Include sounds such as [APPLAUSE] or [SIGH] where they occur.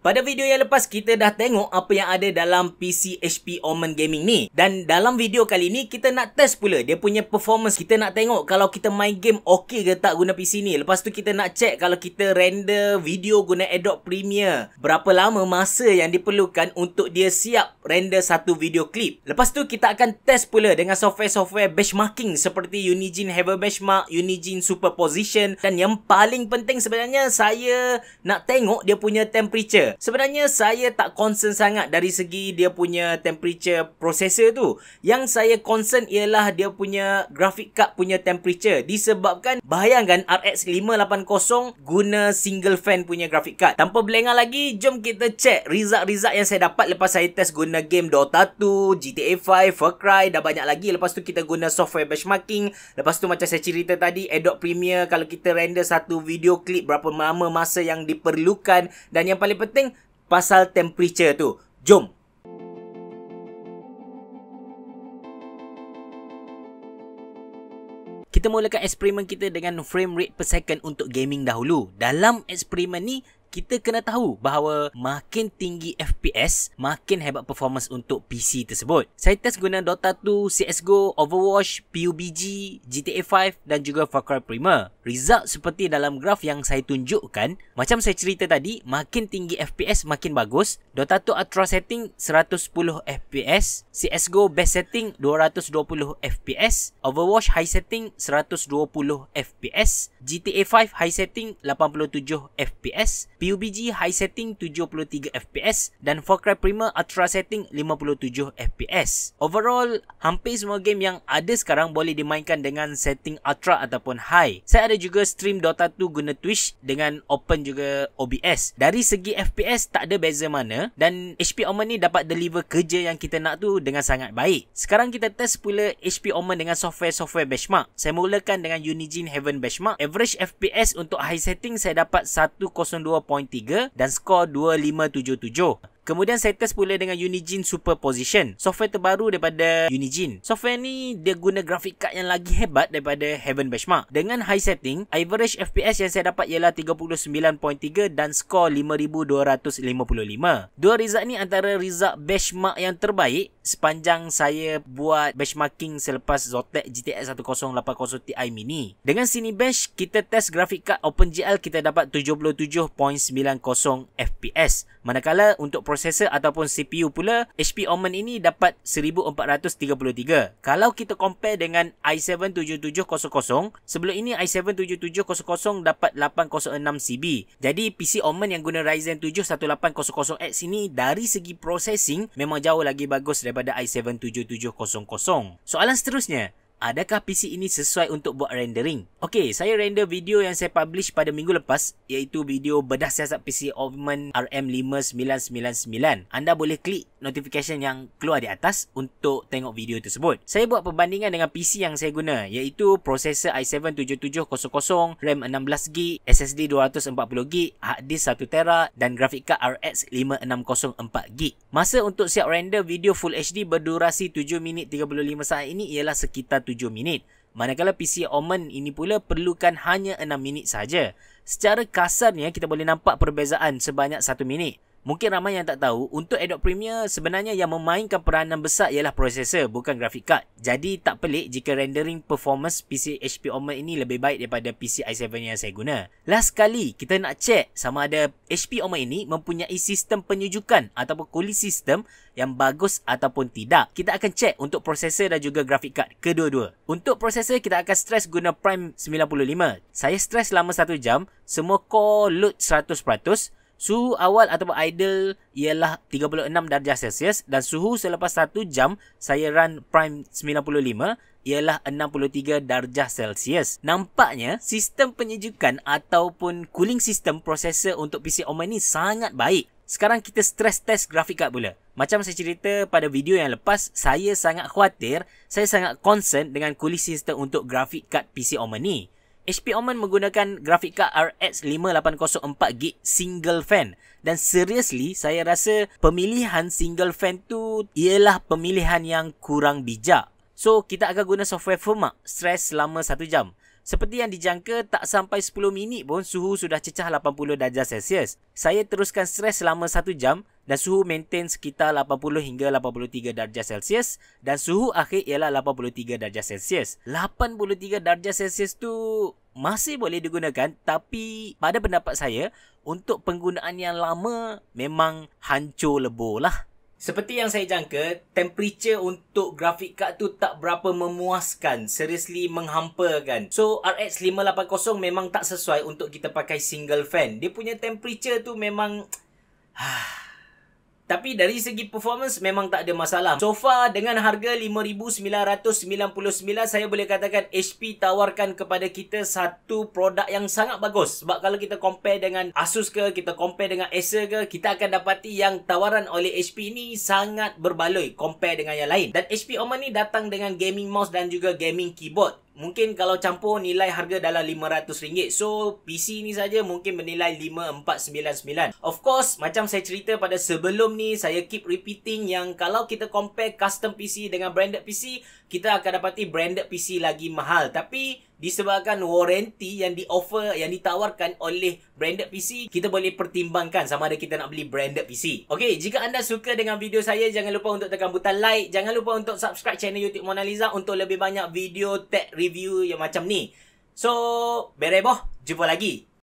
Pada video yang lepas kita dah tengok apa yang ada dalam PC HP Omen Gaming ni. Dan dalam video kali ni kita nak test pula dia punya performance. Kita nak tengok kalau kita main game okey ke tak guna PC ni. Lepas tu kita nak check kalau kita render video guna Adobe Premiere. Berapa lama masa yang diperlukan untuk dia siap render satu video clip lepas tu kita akan test pula dengan software-software benchmarking seperti Unigine Heaven Benchmark Unigine Superposition. Dan yang paling penting sebenarnya saya nak tengok dia punya temperature Sebenarnya saya tak concern sangat dari segi dia punya temperature processor tu. Yang saya concern ialah dia punya graphic card punya temperature. Disebabkan bayangkan RX 580 guna single fan punya graphic card. Tanpa berlengah lagi, jom kita check result-result yang saya dapat lepas saya test guna game Dota 2, GTA 5, Far Cry, dah banyak lagi. Lepas tu kita guna software benchmarking. Lepas tu macam saya cerita tadi, Adobe Premiere kalau kita render satu video clip berapa lama masa yang diperlukan. Dan yang paling penting, pasal temperature tu. Jom. Kita mulakan eksperimen kita dengan frame rate per second untuk gaming dahulu. Dalam eksperimen ni, kita kena tahu bahawa makin tinggi FPS, makin hebat performance untuk PC tersebut. Saya test guna Dota 2, CSGO, Overwatch, PUBG, GTA 5 dan juga Far Cry Prima. Result seperti dalam graf yang saya tunjukkan, macam saya cerita tadi, makin tinggi FPS makin bagus. Dota 2 Ultra setting 110 FPS, CSGO best setting 220 FPS, Overwatch high setting 120 FPS, GTA 5 high setting 87 FPS, PUBG high setting 73 FPS dan Far Cry Prima ultra setting 57 FPS. Overall, hampir semua game yang ada sekarang boleh dimainkan dengan setting ultra ataupun high. Saya ada juga stream Dota 2 guna Twitch dengan open juga OBS. Dari segi FPS tak ada beza mana dan HP Omen ni dapat deliver kerja yang kita nak tu dengan sangat baik. Sekarang kita test pula HP Omen dengan software-software benchmark. Saya mulakan dengan Unigine Heaven Benchmark. Average FPS untuk high setting saya dapat 102 1.3 dan skor 2577. Kemudian test pula dengan Unigine Superposition. Software terbaru daripada Unigine. Software ni dia guna grafik card yang lagi hebat daripada Heaven Benchmark. Dengan high setting, average FPS yang saya dapat ialah 39.3 dan skor 5255. Dua result ni antara result benchmark yang terbaik sepanjang saya buat benchmarking selepas Zotac GTX 1080 Ti mini. Dengan sini bench, kita test grafik card OpenGL kita dapat 77.90 FPS. Manakala untuk prosesor ataupun CPU pula, HP Omen ini dapat 1433. Kalau kita compare dengan i7 7700, sebelum ini i7 7700 dapat 806 CB. Jadi PC Omen yang guna Ryzen 7 1800X ini dari segi processing memang jauh lagi bagus daripada i7 7700. Soalan seterusnya, adakah PC ini sesuai untuk buat rendering? Okey, saya render video yang saya publish pada minggu lepas iaitu video bedah siasat PC Omen RM5999. Anda boleh klik notification yang keluar di atas untuk tengok video tersebut. Saya buat perbandingan dengan PC yang saya guna iaitu prosesor i7 7700, RAM 16GB, SSD 240GB, hard disk 1TB dan grafik card RX 5604GB. Masa untuk siap render video Full HD berdurasi 7 minit 35 saat ini ialah sekitar 7 minit. Manakala PC Omen ini pula perlukan hanya 6 minit saja. Secara kasarnya kita boleh nampak perbezaan sebanyak 1 minit. Mungkin ramai yang tak tahu, untuk Adobe Premiere sebenarnya yang memainkan peranan besar ialah prosesor bukan graphic card. Jadi tak pelik jika rendering performance PC HP Omen ini lebih baik daripada PC i7 yang saya guna. Last kali kita nak check sama ada HP Omen ini mempunyai sistem penyujukan ataupun cooling system yang bagus ataupun tidak. Kita akan check untuk prosesor dan juga graphic card kedua-dua. Untuk prosesor kita akan stress guna Prime 95. Saya stress selama 1 jam, semua core load 100%. Suhu awal ataupun idle ialah 36 darjah Celsius dan suhu selepas 1 jam saya run Prime 95 ialah 63 darjah Celsius. Nampaknya sistem penyejukan ataupun cooling system prosesor untuk PC Omen ni sangat baik. Sekarang kita stress test grafik card pula. Macam saya cerita pada video yang lepas, saya sangat khawatir, saya sangat concern dengan cooling system untuk grafik card PC Omen ni. HP Omen menggunakan grafik card RX 5804GB single fan dan seriously saya rasa pemilihan single fan tu ialah pemilihan yang kurang bijak. So kita akan guna software firmware stress selama 1 jam. Seperti yang dijangka, tak sampai 10 minit pun suhu sudah cecah 80 darjah Celsius. Saya teruskan stres selama 1 jam dan suhu maintain sekitar 80 hingga 83 darjah Celsius dan suhu akhir ialah 83 darjah Celsius. 83 darjah Celsius tu masih boleh digunakan tapi pada pendapat saya untuk penggunaan yang lama memang hancur lebur lah. Seperti yang saya jangka, temperature untuk grafik card tu tak berapa memuaskan. Seriously menghampakan. So, RX 580 memang tak sesuai untuk kita pakai single fan. Dia punya temperature tu memang... [SIGHS] Tapi dari segi performance memang tak ada masalah. So far dengan harga 5999 saya boleh katakan HP tawarkan kepada kita satu produk yang sangat bagus. Sebab kalau kita compare dengan Asus ke, kita compare dengan Acer ke, kita akan dapati yang tawaran oleh HP ni sangat berbaloi compare dengan yang lain. Dan HP Omen ni datang dengan gaming mouse dan juga gaming keyboard. Mungkin kalau campur nilai harga dalam RM500. So, PC ni saja mungkin bernilai RM5499. Of course, macam saya cerita pada sebelum ni, saya keep repeating yang kalau kita compare custom PC dengan branded PC, kita akan dapati branded PC lagi mahal. Tapi, disebabkan warranty yang di-offer, yang ditawarkan oleh branded PC, kita boleh pertimbangkan sama ada kita nak beli branded PC. Okay, jika anda suka dengan video saya, jangan lupa untuk tekan butang like. Jangan lupa untuk subscribe channel YouTube Mona Lisa untuk lebih banyak video tech review yang macam ni. So, bereboh. Jumpa lagi.